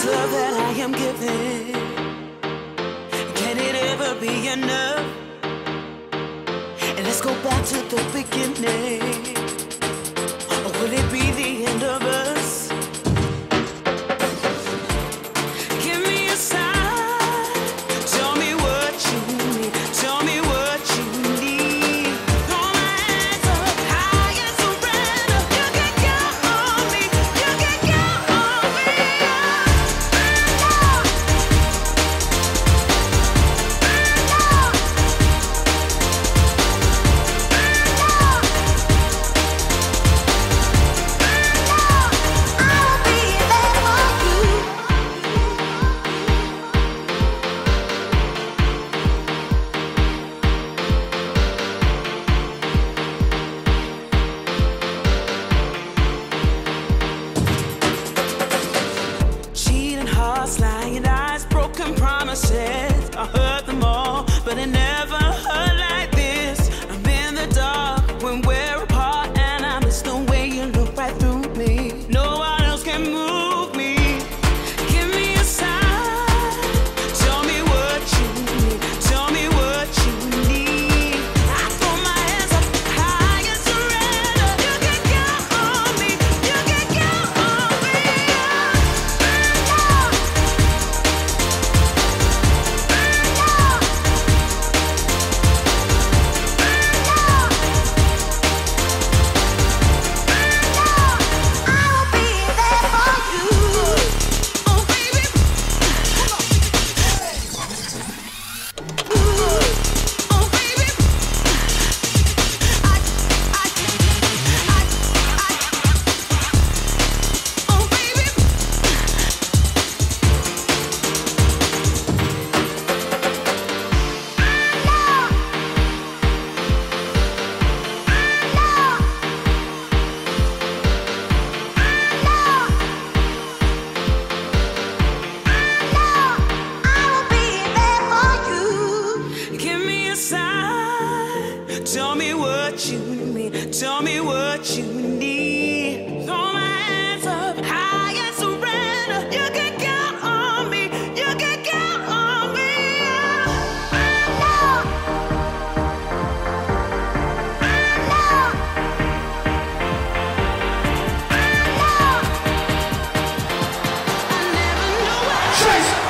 this love that I am giving, can it ever be enough? And let's go back to the beginning. I heard them all, but it never Tell me what you need. Throw my hands up high and surrender. You can count on me. You can count on me. I know. I know. I know. I never knew what. Chase.